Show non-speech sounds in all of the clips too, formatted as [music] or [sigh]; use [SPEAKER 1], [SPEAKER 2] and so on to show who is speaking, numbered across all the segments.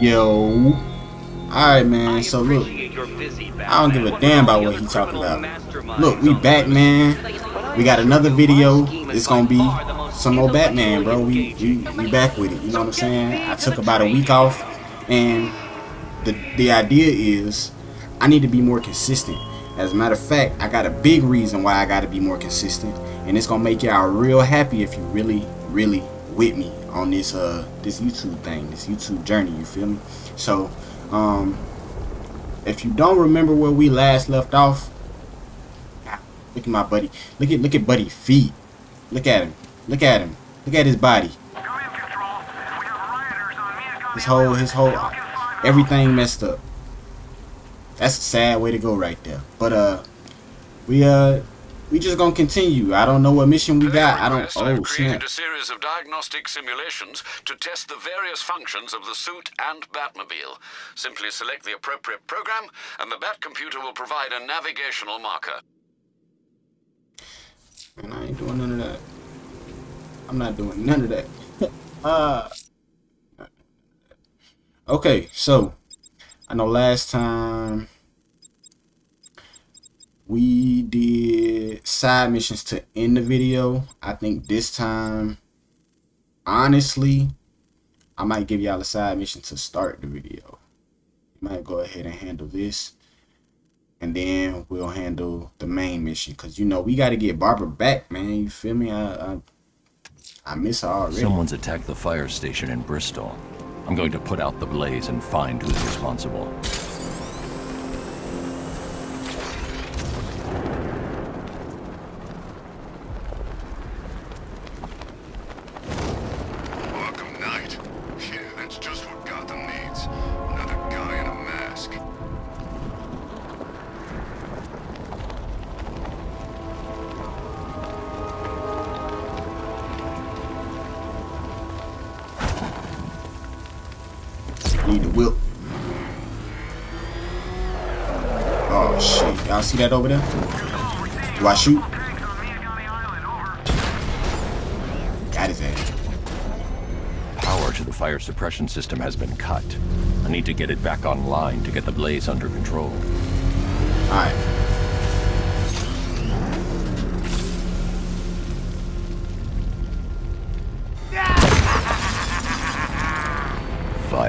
[SPEAKER 1] Yo. Alright, man. So, look. I don't give a damn about what he talking about. Look, we back, man. We got another video. It's gonna be some more Batman, bro. We, we, we back with it. You know what I'm saying? I took about a week off. And the, the idea is I need to be more consistent. As a matter of fact, I got a big reason why I got to be more consistent. And it's going to make y'all real happy if you really, really with me on this uh this YouTube thing, this YouTube journey, you feel me? So, um if you don't remember where we last left off, look at my buddy. Look at look at buddy feet. Look at him. Look at him. Look at his body. His whole his whole everything messed up. That's a sad way to go right there. But uh we uh we just gonna continue. I don't know what mission we got. I don't. Oh
[SPEAKER 2] I've created
[SPEAKER 1] snap!
[SPEAKER 2] a series of diagnostic simulations to test the various functions of the suit and Batmobile. Simply select the appropriate program, and the Bat computer will provide a navigational marker.
[SPEAKER 1] And I ain't doing none of that. I'm not doing none of that. [laughs] uh. Okay, so I know last time we did side missions to end the video. I think this time, honestly, I might give y'all a side mission to start the video. You might go ahead and handle this. And then we'll handle the main mission. Because, you know, we got to get Barbara back, man. You feel me? I, I, I miss her already.
[SPEAKER 3] Someone's attacked the fire station in Bristol. I'm going to put out the blaze and find who's responsible.
[SPEAKER 1] Need the whip. Oh shit. Y'all see that over there? Do I shoot? Got his ass.
[SPEAKER 3] Power to the fire suppression system has been cut. I need to get it back online to get the blaze under control.
[SPEAKER 1] Alright.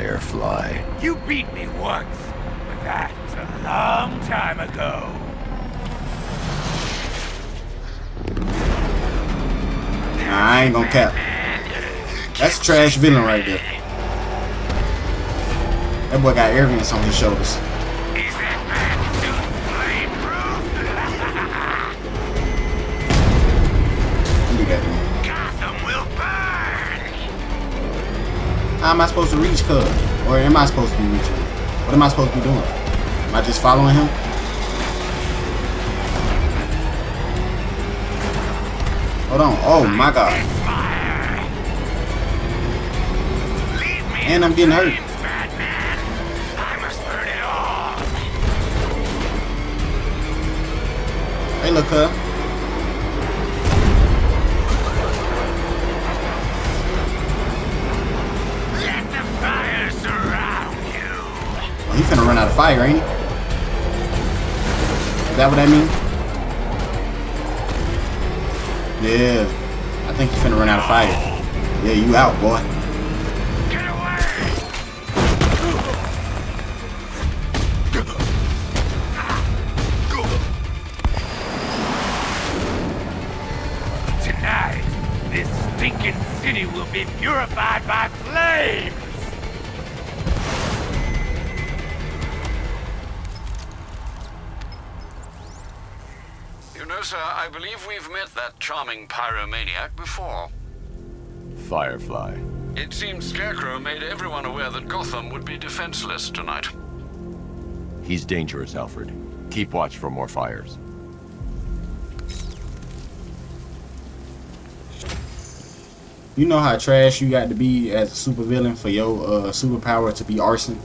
[SPEAKER 3] Firefly.
[SPEAKER 4] You beat me once, but that's a long time ago.
[SPEAKER 1] Nah, I ain't gonna cap. That's trash villain right there. That boy got arrogance on his shoulders. Am I supposed to reach Cub? Or am I supposed to be reaching? What am I supposed to be doing? Am I just following him? Hold on. Oh my god. And I'm getting hurt. Hey, look, Cub. Finna run out of fire, ain't he? Is that what I mean? Yeah. I think he finna run out of fire. Yeah, you out, boy.
[SPEAKER 2] Believe we've met that charming pyromaniac before.
[SPEAKER 3] Firefly.
[SPEAKER 2] It seems Scarecrow made everyone aware that Gotham would be defenseless tonight.
[SPEAKER 3] He's dangerous, Alfred. Keep watch for more fires.
[SPEAKER 1] You know how trash you got to be as a supervillain for your uh, superpower to be arson?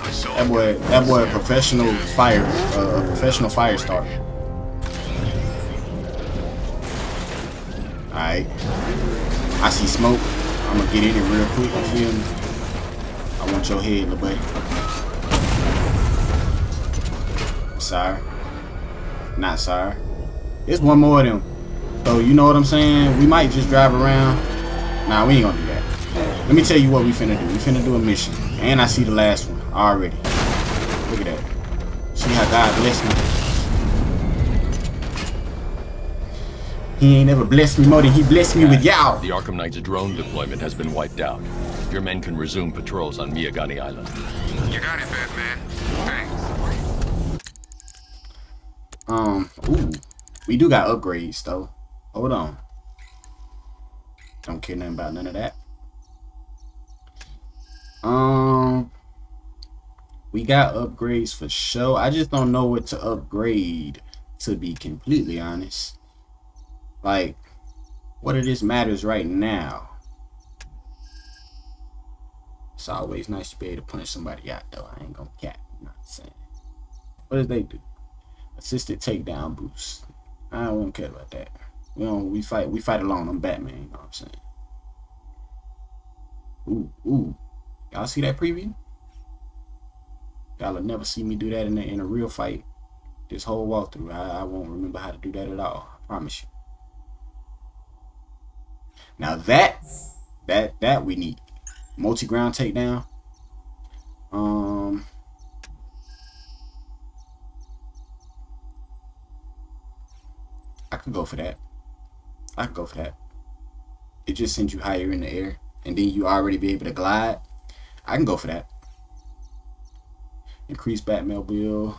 [SPEAKER 5] I saw
[SPEAKER 1] That boy, that boy, a professional fire, uh, a professional fire starter. I see smoke. I'm gonna get in it real quick, you feel me? I want your head, little buddy. Sorry. Not sorry. It's one more of them. So you know what I'm saying? We might just drive around. Nah, we ain't gonna do that. Let me tell you what we finna do. We finna do a mission. And I see the last one already. Look at that. See how God bless me. He ain't ever blessed me more than he blessed me with y'all.
[SPEAKER 3] The Arkham Knight's drone deployment has been wiped out. Your men can resume patrols on Miagani Island.
[SPEAKER 5] You got it, Batman. Thanks.
[SPEAKER 1] Um, ooh. We do got upgrades, though. Hold on. Don't care nothing about none of that. Um, we got upgrades for sure. I just don't know what to upgrade, to be completely honest. Like, what of this matters right now? It's always nice to be able to punch somebody out, though. I ain't gonna cap. You what I'm saying? What did they do? Assisted takedown boost. I don't care about that. We don't. We fight. We fight alone. I'm Batman. You know what I'm saying? Ooh, ooh. Y'all see that preview? Y'all'll never see me do that in a, in a real fight. This whole walkthrough, I, I won't remember how to do that at all. I promise you. Now that, that, that we need. Multi-ground takedown. Um, I could go for that. I could go for that. It just sends you higher in the air, and then you already be able to glide. I can go for that. Increase Batmobile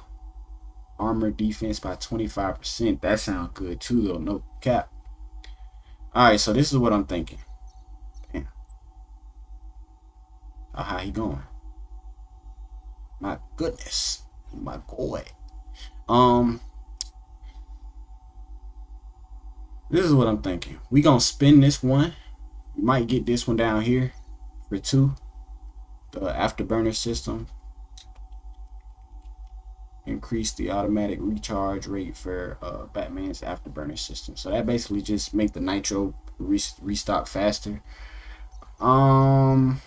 [SPEAKER 1] armor defense by 25%. That sounds good too, though. No cap. Alright, so this is what I'm thinking. Damn. Oh, how he going? My goodness. My boy. Um, this is what I'm thinking. We gonna spin this one. We might get this one down here for two. The afterburner system. Increase the automatic recharge rate for uh, Batman's afterburner system. So that basically just make the nitro re restock faster. Um,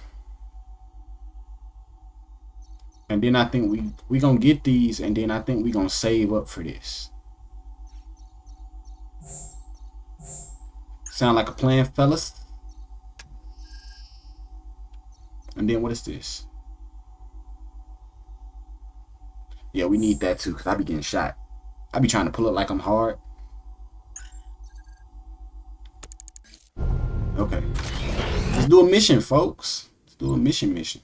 [SPEAKER 1] and then I think we we gonna get these, and then I think we gonna save up for this. Sound like a plan, fellas? And then what is this? Yeah, we need that too, because I be getting shot. I be trying to pull it like I'm hard. Okay. Let's do a mission, folks. Let's do a mission mission.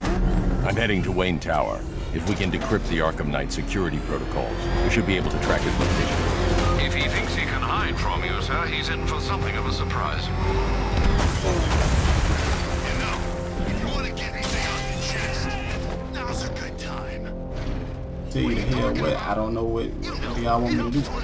[SPEAKER 3] I'm heading to Wayne Tower. If we can decrypt the Arkham Knight security protocols, we should be able to track his location.
[SPEAKER 2] If he thinks he can hide from you, sir, he's in for something of a surprise.
[SPEAKER 1] Tell you hell what, I don't know what, y'all want me to do.
[SPEAKER 5] to.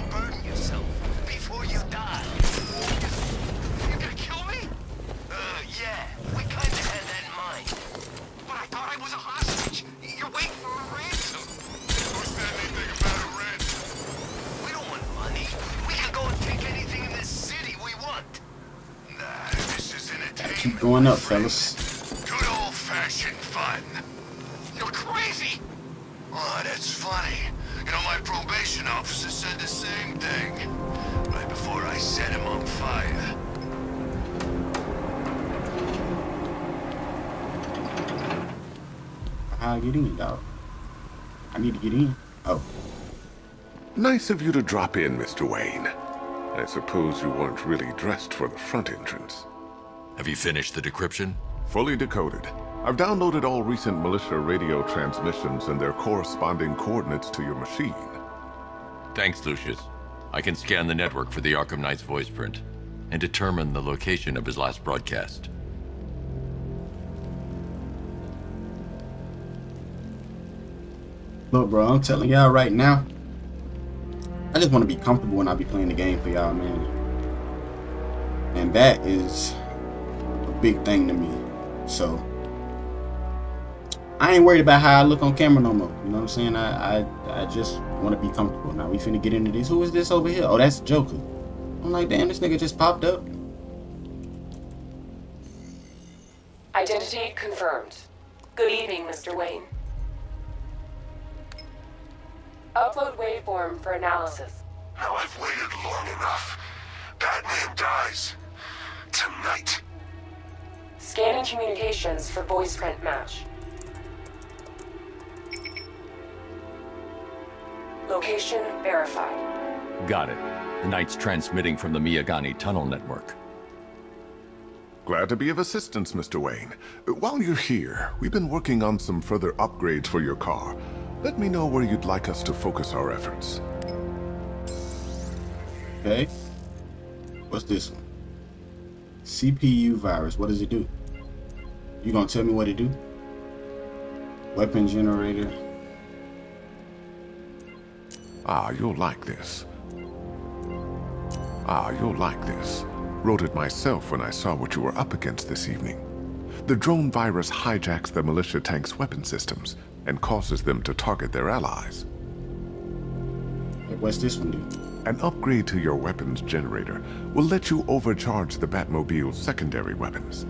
[SPEAKER 1] Keep going up, fellas.
[SPEAKER 5] Probation officer said the same thing. Right before I set him on fire.
[SPEAKER 1] How I get in, dog? I need to get in. Oh,
[SPEAKER 6] Nice of you to drop in, Mr. Wayne. I suppose you weren't really dressed for the front entrance.
[SPEAKER 3] Have you finished the decryption?
[SPEAKER 6] Fully decoded. I've downloaded all recent militia radio transmissions and their corresponding coordinates to your machine.
[SPEAKER 3] Thanks, Lucius. I can scan the network for the Arkham Knight's voice print and determine the location of his last broadcast.
[SPEAKER 1] look, bro, I'm telling y'all right now. I just want to be comfortable when I be playing the game for y'all, man. And that is a big thing to me. So I ain't worried about how I look on camera no more. You know what I'm saying? I I, I just want to be comfortable. Now we finna get into this. Who is this over here? Oh, that's Joker. I'm like, damn, this nigga just popped up.
[SPEAKER 7] Identity confirmed. Good evening, Mr. Wayne. Upload waveform for analysis.
[SPEAKER 5] Now I've waited long enough. Batman dies. Tonight.
[SPEAKER 7] Scanning communications for voice print match. Location verified.
[SPEAKER 3] Got it. The Knight's transmitting from the Miagani tunnel network.
[SPEAKER 6] Glad to be of assistance, Mr. Wayne. While you're here, we've been working on some further upgrades for your car. Let me know where you'd like us to focus our efforts.
[SPEAKER 1] Okay. What's this one? CPU virus. What does it do? You gonna tell me what it do? Weapon generator.
[SPEAKER 6] Ah, you'll like this. Ah, you'll like this. Wrote it myself when I saw what you were up against this evening. The drone virus hijacks the militia tank's weapon systems and causes them to target their allies.
[SPEAKER 1] What's this one do?
[SPEAKER 6] An upgrade to your weapons generator will let you overcharge the Batmobile's secondary weapons.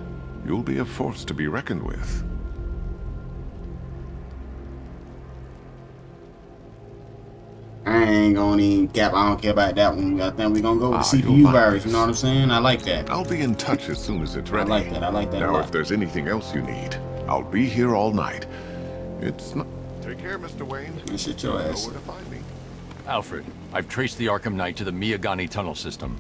[SPEAKER 6] You'll be a force to be reckoned with.
[SPEAKER 1] Ain't gonna even cap. I don't care about that one. I think we're gonna go with
[SPEAKER 6] Ah,
[SPEAKER 1] the
[SPEAKER 6] you'll
[SPEAKER 1] CPU
[SPEAKER 6] like
[SPEAKER 1] virus.
[SPEAKER 6] this.
[SPEAKER 1] You know what I'm saying? I like that.
[SPEAKER 6] I'll be in touch as soon as it's ready.
[SPEAKER 1] I like that. I like that a
[SPEAKER 6] Now,
[SPEAKER 1] lot.
[SPEAKER 6] if there's anything else you need, I'll be here all night. It's not... Take care, Mr. Wayne.
[SPEAKER 1] Man, shut your
[SPEAKER 6] You know
[SPEAKER 1] ass.
[SPEAKER 6] where to find me.
[SPEAKER 3] Alfred, I've traced the Arkham Knight to the Miagani tunnel system.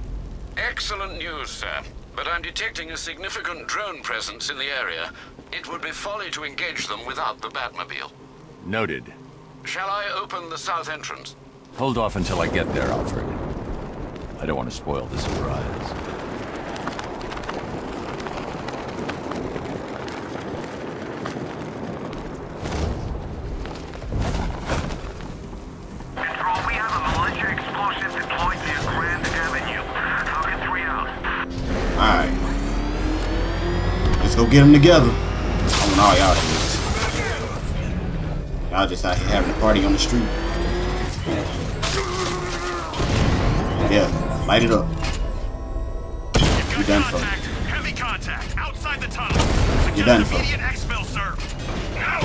[SPEAKER 2] Excellent news, sir. But I'm detecting a significant drone presence in the area. It would be folly to engage them without the Batmobile.
[SPEAKER 3] Noted.
[SPEAKER 2] Shall I open the south entrance?
[SPEAKER 3] Hold off until I get there, Alfred. I don't want to spoil the surprise.
[SPEAKER 5] Control, we have a militia explosion deployed near Grand Avenue. Target three out.
[SPEAKER 1] Alright. Let's go get them together. I want all y'all to do this. Y'all just out here having a party on the street. Yeah, light it up. You're done for.
[SPEAKER 5] Heavy contact outside the tunnel.
[SPEAKER 1] You done for.
[SPEAKER 5] Immediate exfil, sir. No.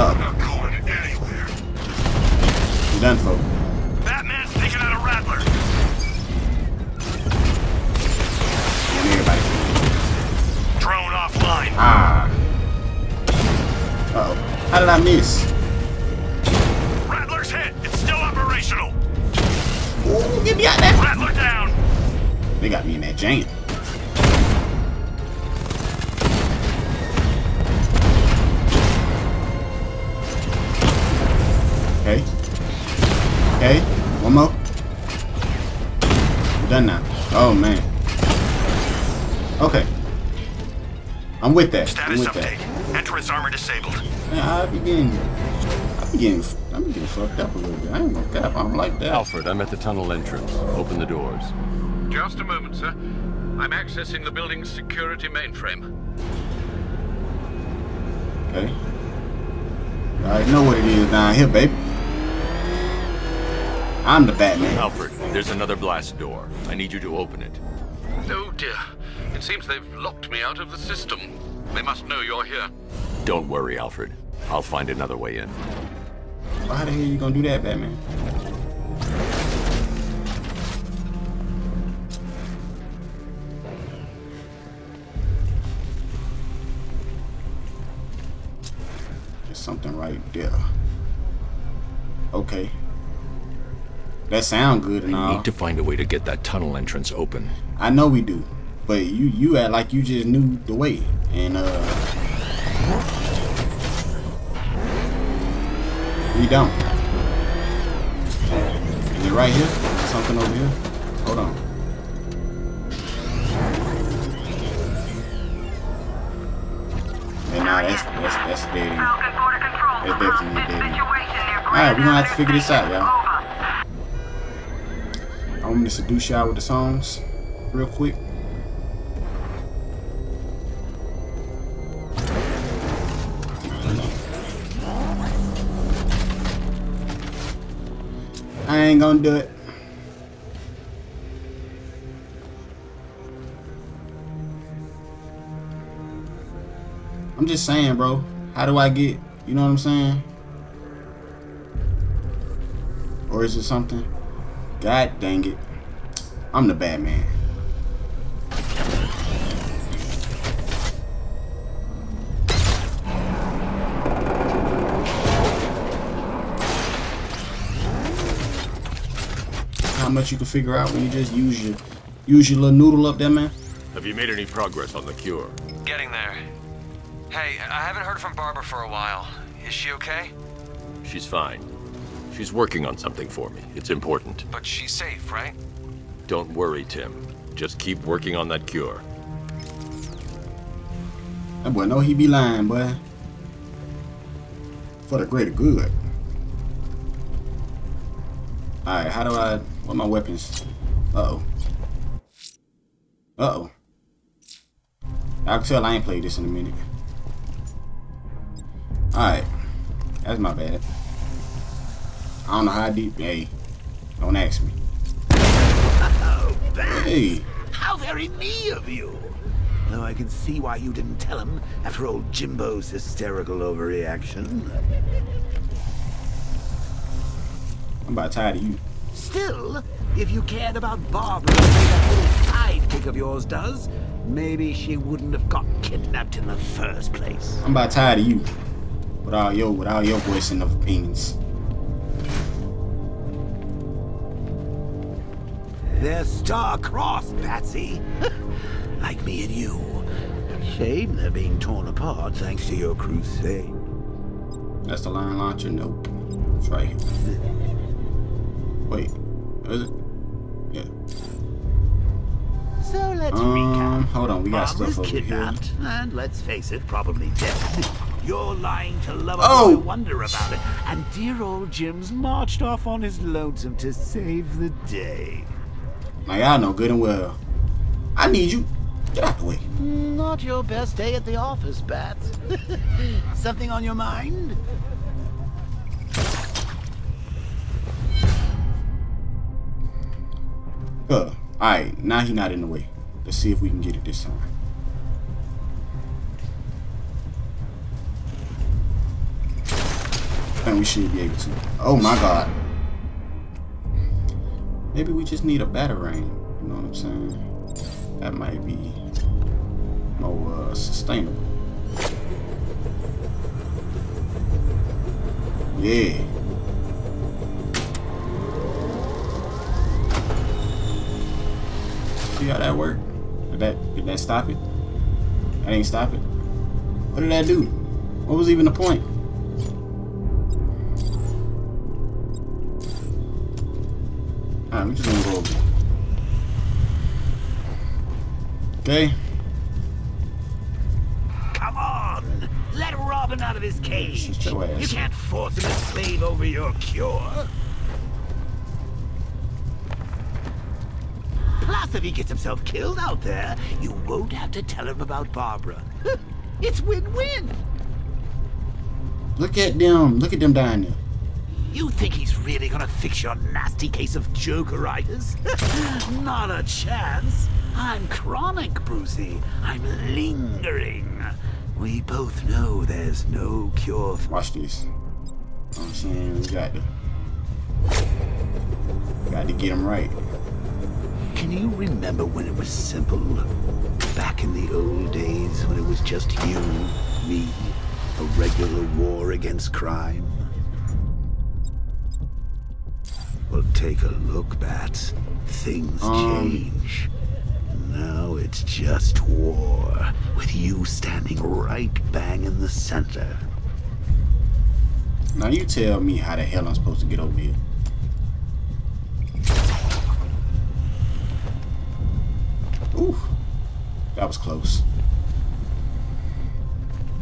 [SPEAKER 1] Uh,
[SPEAKER 5] Not going anywhere.
[SPEAKER 1] you done for.
[SPEAKER 5] Batman's taking out a rattler.
[SPEAKER 1] And everybody.
[SPEAKER 5] Drone offline.
[SPEAKER 1] Ah. Uh oh. How did I miss? Ooh, get me out there.
[SPEAKER 5] Rattler down.
[SPEAKER 1] They got me in that jam. Okay. Okay. One more. I'm done now. Oh man. Okay. I'm with that. I'm
[SPEAKER 5] Status
[SPEAKER 1] with
[SPEAKER 5] update.
[SPEAKER 1] that.
[SPEAKER 5] Entrance armor disabled.
[SPEAKER 1] Man, I be getting, I be getting, I be getting fucked up a little bit. I ain't gonna cap. I don't like that.
[SPEAKER 3] Alfred, I'm at the tunnel entrance. Open the doors.
[SPEAKER 2] Just a moment, sir. I'm accessing the building's security mainframe.
[SPEAKER 1] Okay. I know what it is down here, baby. I'm the Batman.
[SPEAKER 3] Alfred, there's another blast door. I need you to open it.
[SPEAKER 2] Oh dear. It seems they've locked me out of the system. They must know you're here.
[SPEAKER 3] Don't worry, Alfred. I'll find another way in.
[SPEAKER 1] How the hell you gonna do that, Batman? There's something right there. Okay. That sound good and all.
[SPEAKER 3] need to find a way to get that tunnel entrance open.
[SPEAKER 1] I know we do, but you you act like you just knew the way, and uh, we don't. Is it right here? Something over here? Hold on. Yeah, uh, nah, that's that's that's dead. That's definitely dead. end.
[SPEAKER 8] Situation near
[SPEAKER 1] All right, we're gonna have to figure this out, y'all. I want me to seduce y'all with the songs real quick. I ain't gonna do it. I'm just saying, bro. How do I get, you know what I'm saying? Or is it something? God dang it. I'm the bad man. Much you can figure out when you just use your use your little noodle up there, man?
[SPEAKER 3] Have you made any progress on the cure?
[SPEAKER 8] Getting there. Hey, I haven't heard from Barbara for a while. Is she okay?
[SPEAKER 3] She's fine. She's working on something for me. It's important.
[SPEAKER 8] But she's safe, right?
[SPEAKER 3] Don't worry, Tim. Just keep working on that cure.
[SPEAKER 1] That boy know he be lying, boy. For the greater good. Alright, how do I... What my weapons? Uh-oh. Uh-oh. I can tell I ain't played this in a minute. Alright. That's my bad. I don't know how deep. Hey, don't ask me.
[SPEAKER 9] Oh.
[SPEAKER 1] Hey.
[SPEAKER 9] How very me of you. Though I can see why you didn't tell him after old Jimbo's hysterical overreaction.
[SPEAKER 1] I'm about tired of you.
[SPEAKER 9] Still, if you cared about Barbara the way that little sidekick of yours does, maybe she wouldn't have got kidnapped in the first place.
[SPEAKER 1] I'm about tired of you. With all your with all your voicing of opinions.
[SPEAKER 9] They're star-crossed, Batsy. [laughs] like me and you. Shame they're being torn apart thanks to your crusade.
[SPEAKER 1] That's the line launcher? Nope. It's right here. Wait. Is it? Yeah.
[SPEAKER 9] So let's
[SPEAKER 1] Um,
[SPEAKER 9] recap.
[SPEAKER 1] hold on, we got
[SPEAKER 9] Barbara's
[SPEAKER 1] stuff over here.
[SPEAKER 9] kidnapped, and let's face it, probably dead. [laughs] You're lying to lover
[SPEAKER 1] Oh!
[SPEAKER 9] wonder about it, and dear old Jim's marched off on his lonesome to save the day.
[SPEAKER 1] Now y'all know good and well. I need you. Get out the way.
[SPEAKER 9] Not your best day at the office, Bats. [laughs] Something on your mind?
[SPEAKER 1] Huh. Alright, now he not in the way. Let's see if we can get it this time. I think we should be able to. Oh my god. Maybe we just need a batarang. You know what I'm saying? That might be more uh, sustainable. Yeah. How that work? Did that did that stop it? That ain't stop it. What did that do? What was even the point? Alright, we just gonna go over. Okay.
[SPEAKER 9] Come on! Let Robin out of his cage! You can't force him to slave over your cure. Plus, if he gets himself killed out there, you won't have to tell him about Barbara. [laughs] it's win-win!
[SPEAKER 1] Look at them. Look at them down there.
[SPEAKER 9] You think he's really gonna fix your nasty case of jokeritis? [laughs] Not a chance. I'm chronic, Brucey. I'm lingering. We both know there's no cure for...
[SPEAKER 1] Watch this. You know what I'm saying? We got to got to get him right.
[SPEAKER 9] Can you remember when it was simple? Back in the old days when it was just you, me, a regular war against crime? Well, take a look, Bats. Things
[SPEAKER 1] Um.
[SPEAKER 9] change. Now it's just war, with you standing right bang in the center.
[SPEAKER 1] Now you tell me how the hell I'm supposed to get over here. Ooh, that was close.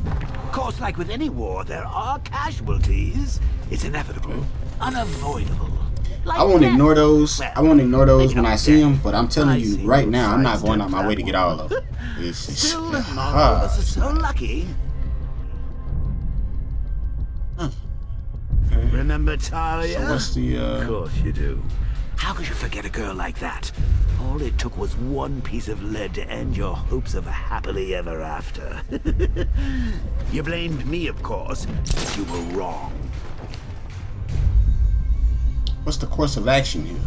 [SPEAKER 9] Of course, like with any war, there are casualties. It's inevitable, unavoidable. Like
[SPEAKER 1] I won't ignore those. I won't ignore those when I see them, but I'm telling
[SPEAKER 9] I
[SPEAKER 1] you right now, I'm not going
[SPEAKER 9] of
[SPEAKER 1] out my way to get all of them. [laughs] It's, it's,
[SPEAKER 9] Still, not all of us are so lucky.
[SPEAKER 1] Okay.
[SPEAKER 9] Remember Talia?
[SPEAKER 1] So what's the
[SPEAKER 9] Of
[SPEAKER 1] uh?
[SPEAKER 9] course you do. How could you forget a girl like that? All it took was one piece of lead to end your hopes of a happily ever after. [laughs] you blamed me, of course, but you were wrong.
[SPEAKER 1] What's the course of action here?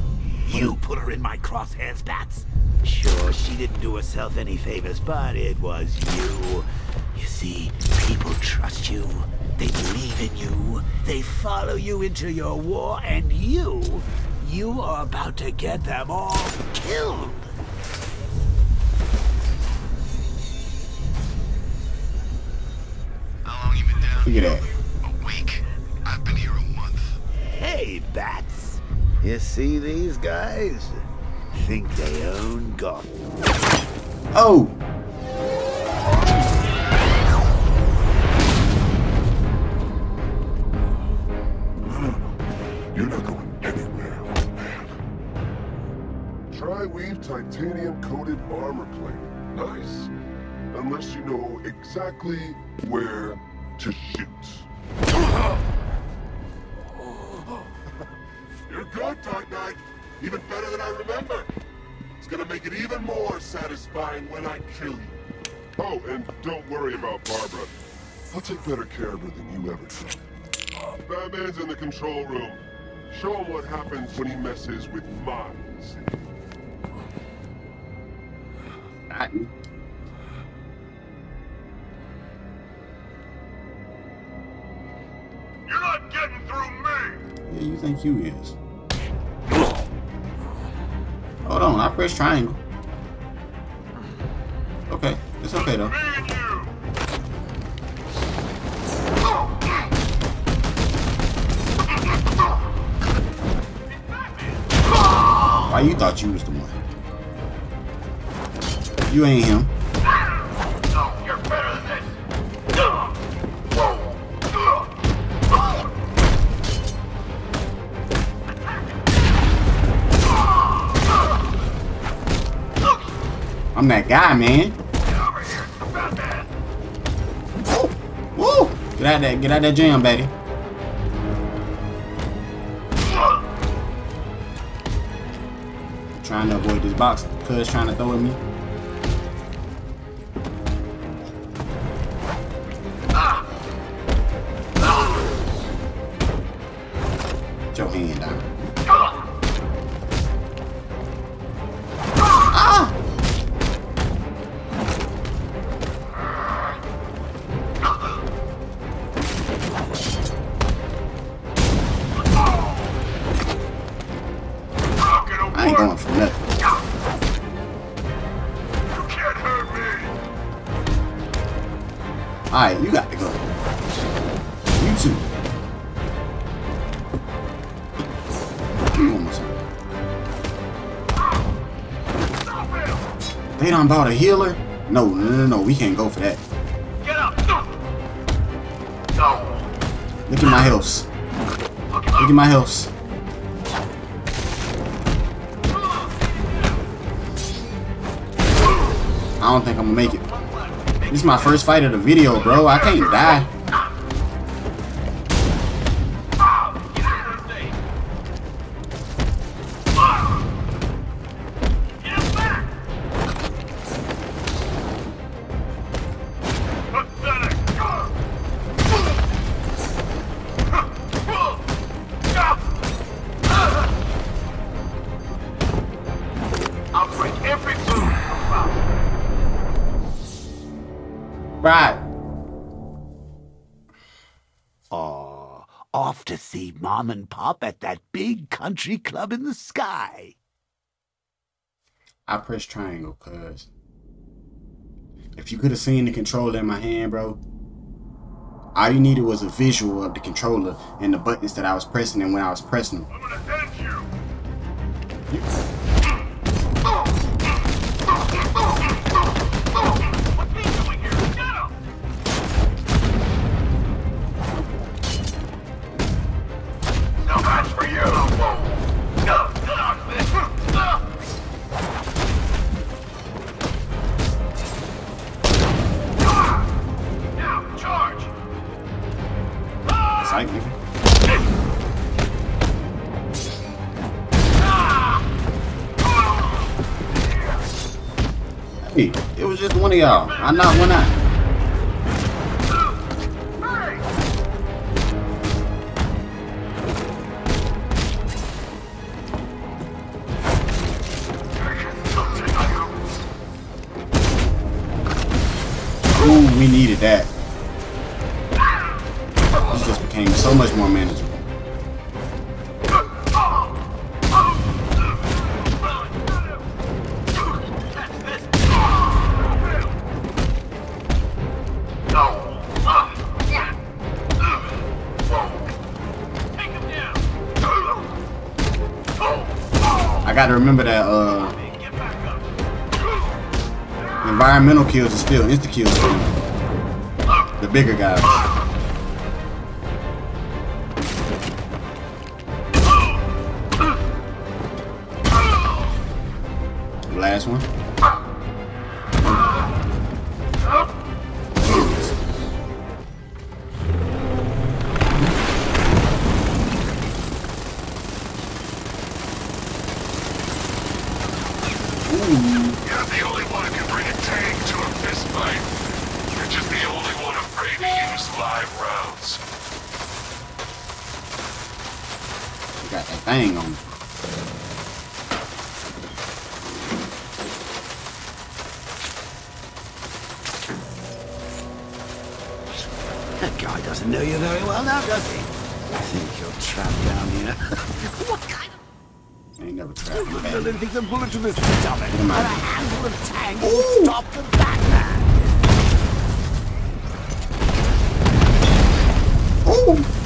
[SPEAKER 9] You put her in my crosshairs, Bats. Sure, she didn't do herself any favors, but it was you. You see, people trust you. They believe in you. They follow you into your war, and you, you are about to get them all killed.
[SPEAKER 5] How long you been down?
[SPEAKER 1] Look at that.
[SPEAKER 5] A week. I've been here a month.
[SPEAKER 9] Hey, Bats. You see these guys? Think they own Gotham.
[SPEAKER 1] Oh!
[SPEAKER 10] Exactly where to shoot. You're good, Dark Knight. Even better than I remember. It's gonna make it even more satisfying when I kill you. Oh, and don't worry about Barbara. I'll take better care of her than you ever did. Batman's in the control room. Show him what happens when he messes with my
[SPEAKER 1] is? Hold on, I press triangle. Okay, it's okay though. Why you thought you was the one? You ain't him. I'm that guy, man. Woo! Get out that, get out that jam, baby. Trying to avoid this box. Cuz trying to throw at me. Done bought a healer? No, no, no, no. We can't go for that.
[SPEAKER 5] Get up! No!
[SPEAKER 1] Look at my health. Look at my health. I don't think I'm gonna make it. This is my first fight of the video, bro. I can't die.
[SPEAKER 9] Mom and Pop at that big country club in the sky.
[SPEAKER 1] I pressed triangle, cuz. If you could have seen the controller in my hand, bro, all you needed was a visual of the controller and the buttons that I was pressing and when I was pressing them.
[SPEAKER 5] I'm gonna end you! What's
[SPEAKER 1] sight. Hey, it was just one of y'all. I knocked one out. I gotta remember that uh environmental kills are still insta kills the bigger guys.
[SPEAKER 9] Think you're trapped down here. [laughs] what kind of
[SPEAKER 1] I ain't never tried my
[SPEAKER 9] villain
[SPEAKER 1] bad.
[SPEAKER 9] thinks a bullet to the stomach
[SPEAKER 1] Come
[SPEAKER 9] and
[SPEAKER 1] on.
[SPEAKER 9] a handful of tanks will stop the Batman?
[SPEAKER 1] Ooh!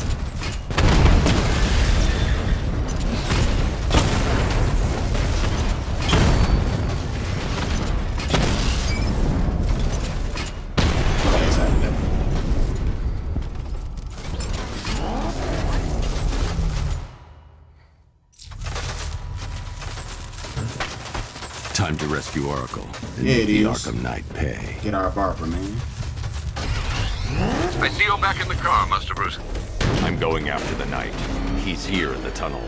[SPEAKER 3] Rescue Oracle. and
[SPEAKER 1] Yeah,
[SPEAKER 3] make the
[SPEAKER 1] is.
[SPEAKER 3] Arkham Knight pay.
[SPEAKER 1] Get our Barbara, man.
[SPEAKER 2] I see you're back in the car, Master Bruce.
[SPEAKER 3] I'm going after the Knight. He's here in the tunnel.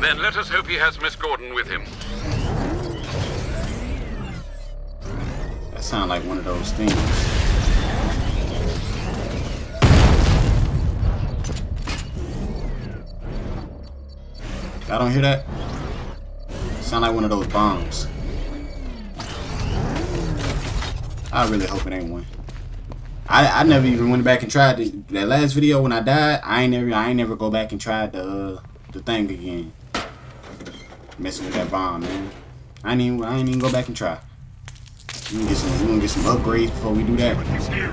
[SPEAKER 2] Then let us hope he has Miss Gordon with him.
[SPEAKER 1] That sounds like one of those things. Y'all don't hear that? Sound like one of those bombs. I really hope it ain't one. I, I never even went back and tried the, that last video when I died. I ain't never I ain't never go back and tried the uh, the thing again. Messing with that bomb, man. I ain't even I ain't even go back and try. We gonna get some we gonna get some upgrades before we do that.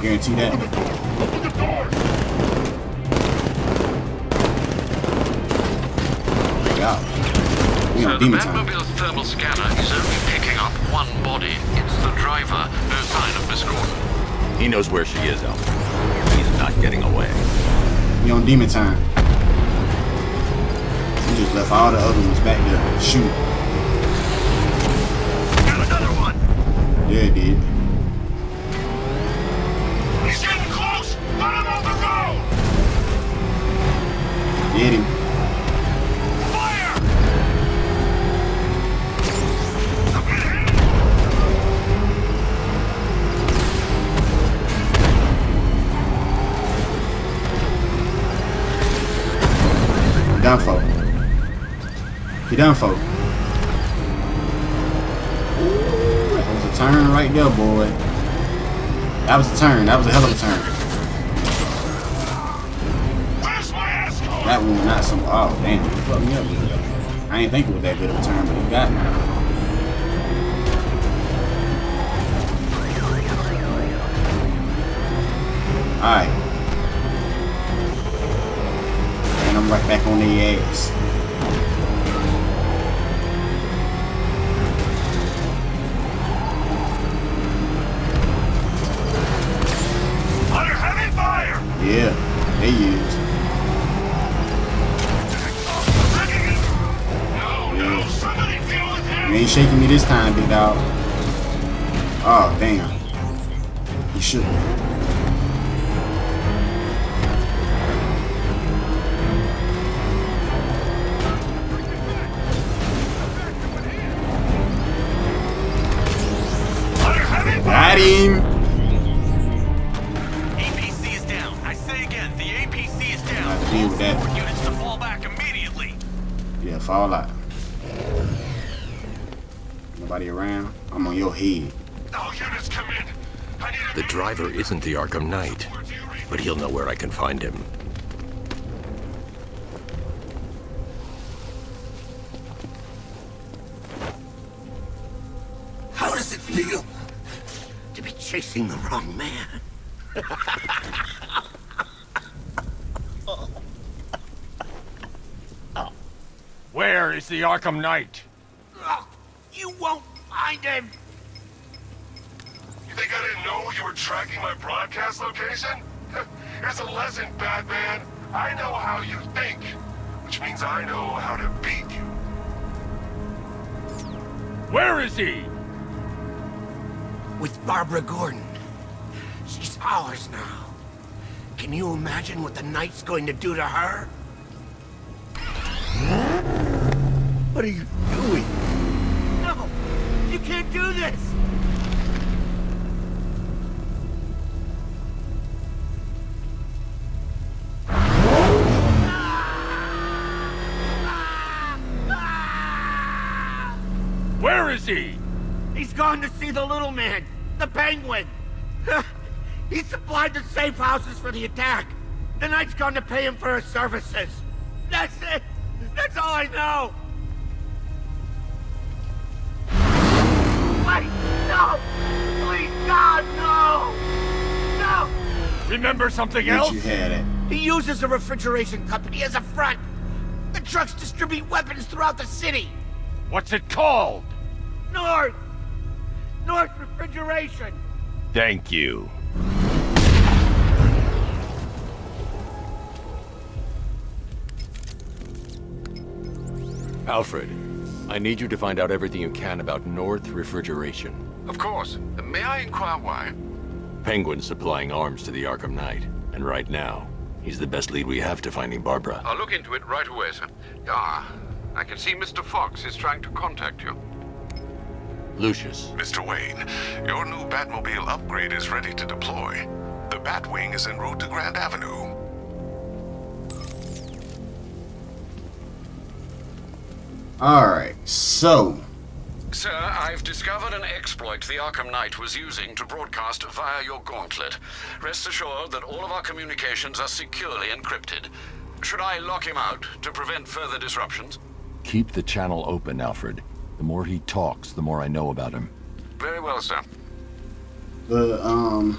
[SPEAKER 1] Guarantee that. Yeah. We
[SPEAKER 2] So
[SPEAKER 1] on
[SPEAKER 2] the
[SPEAKER 1] demon.
[SPEAKER 2] Batmobile's thermal scanner is only picking up one body. It's the driver. No sign of Miss Gordon.
[SPEAKER 3] He knows where she is, Alfred. He's not getting away.
[SPEAKER 1] We on demon time. We just left all the other ones back there. Shoot.
[SPEAKER 5] Got another one!
[SPEAKER 1] Yeah, it did.
[SPEAKER 5] He's getting close! Put him on the road!
[SPEAKER 1] Get him. Done for. He done for. That was a turn right there, boy. That was a turn. That was a hell of a turn. That one not some. Oh damn, he fucked me up. I ain't think it was that good of a turn, but he got me. Alright. I'm right back on the ass.
[SPEAKER 5] Under heavy fire!
[SPEAKER 1] Yeah, they used.
[SPEAKER 5] No, no, somebody deal with him!
[SPEAKER 1] You ain't shaking me this time, big dog. Oh, damn. You should Got
[SPEAKER 5] him.
[SPEAKER 8] APC is down. I say again, the APC is down. I
[SPEAKER 1] deal with that.
[SPEAKER 8] Units to fall back immediately.
[SPEAKER 1] Yeah, fall out. Nobody around. I'm on your head.
[SPEAKER 5] All units come in.
[SPEAKER 3] The driver isn't the Arkham Knight, but he'll know where I can find him.
[SPEAKER 11] Chasing the wrong man?
[SPEAKER 8] Where is the Arkham Knight?
[SPEAKER 11] Oh, you won't find him!
[SPEAKER 5] You think I didn't know you were tracking my broadcast location? Here's a lesson, Batman. I know how you think, which means I know how to beat you.
[SPEAKER 8] Where is he?
[SPEAKER 11] With Barbara Gordon. She's ours now. Can you imagine what the Knight's going to do to her? What are you doing? No! You can't do this!
[SPEAKER 8] Where is he?
[SPEAKER 11] He's gone to see the little man, the penguin. he supplied the safe houses for the attack. The knight's gone to pay him for his services. That's it. That's all I know. Wait, no! Please, God, no! No!
[SPEAKER 8] Remember something
[SPEAKER 1] What
[SPEAKER 8] else?
[SPEAKER 1] you had at?
[SPEAKER 11] He uses a refrigeration company as a front. The trucks distribute weapons throughout the city.
[SPEAKER 8] What's it called?
[SPEAKER 11] North! North Refrigeration!
[SPEAKER 3] Thank you. Alfred, I need you to find out everything you can about North Refrigeration.
[SPEAKER 2] Of course. May I inquire why?
[SPEAKER 3] Penguin's supplying arms to the Arkham Knight, and right now, he's the best lead we have to finding Barbara.
[SPEAKER 2] I'll look into it right away, sir. Ah, I can see Mr. Fox is trying to contact you.
[SPEAKER 3] Lucius,
[SPEAKER 5] Mr. Wayne, your new Batmobile upgrade is ready to deploy. The Batwing is en route to Grand Avenue.
[SPEAKER 1] Alright, so
[SPEAKER 2] Sir, I've discovered an exploit the Arkham Knight was using to broadcast via your gauntlet. Rest assured that all of our communications are securely encrypted. Should I lock him out to prevent further disruptions?
[SPEAKER 3] keep the channel open, Alfred. The more he talks, the more I know about him.
[SPEAKER 2] Very well, sir.
[SPEAKER 1] the um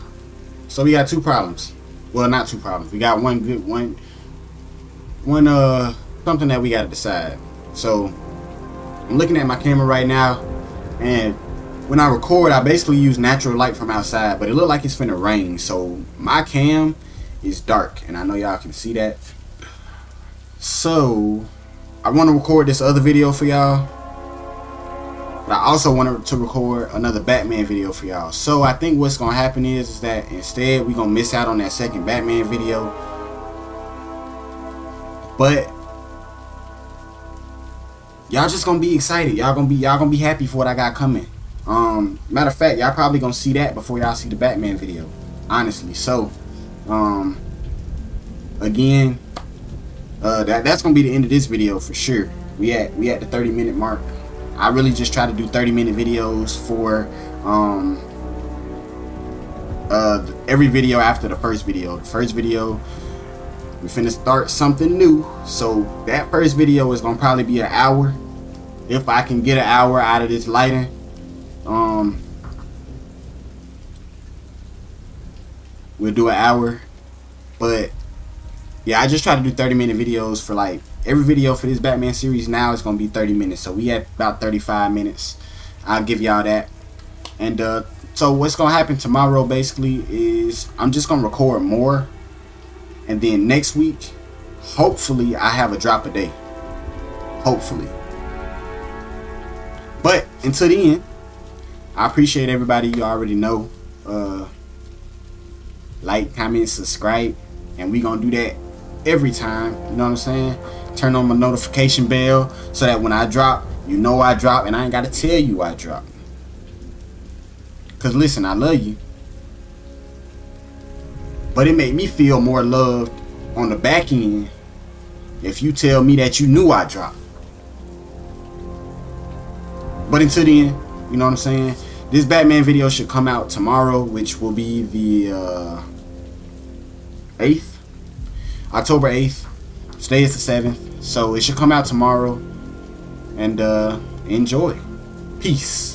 [SPEAKER 1] so we got two problems. Well not two problems. We got one good one one uh something that we gotta decide. So I'm looking at my camera right now and when I record I basically use natural light from outside, but it looked like it's finna rain. So my cam is dark and I know y'all can see that. So I want to record this other video for y'all. But I also wanted to record another Batman video for y'all. So I think what's gonna happen is, is that instead we gonna miss out on that second Batman video. But y'all just gonna be excited. Y'all gonna be y'all gonna be happy for what I got coming. Um, matter of fact, y'all probably gonna see that before y'all see the Batman video. Honestly, so um, again, uh, that that's gonna be the end of this video for sure. We at we at the 30 minute mark. I really just try to do 30 minute videos for um uh every video after the first video. The first video we finna start something new. So that first video is gonna probably be an hour. If I can get an hour out of this lighting. Um we'll do an hour. But yeah, I just try to do 30 minute videos for like every video for this Batman series now is gonna be 30 minutes. So we at about 35 minutes. I'll give y'all that. And uh so what's gonna happen tomorrow basically is I'm just gonna record more. And then next week, hopefully I have a drop a day. Hopefully. But until then, I appreciate everybody you already know. Uh like, comment, subscribe, and we gonna do that every time. You know what I'm saying? Turn on my notification bell so that when I drop, you know I drop, and I ain't gotta tell you I drop. Cause listen, I love you, but it made me feel more loved on the back end if you tell me that you knew I dropped. But until then, you know what I'm saying? This Batman video should come out tomorrow, which will be the uh, 8th. October 8th. Today is the 7th. So it should come out tomorrow. And uh, enjoy. Peace.